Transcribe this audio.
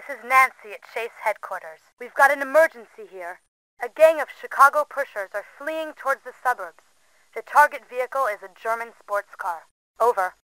This is Nancy at Chase headquarters. We've got an emergency here. A gang of Chicago pushers are fleeing towards the suburbs. The target vehicle is a German sports car. Over.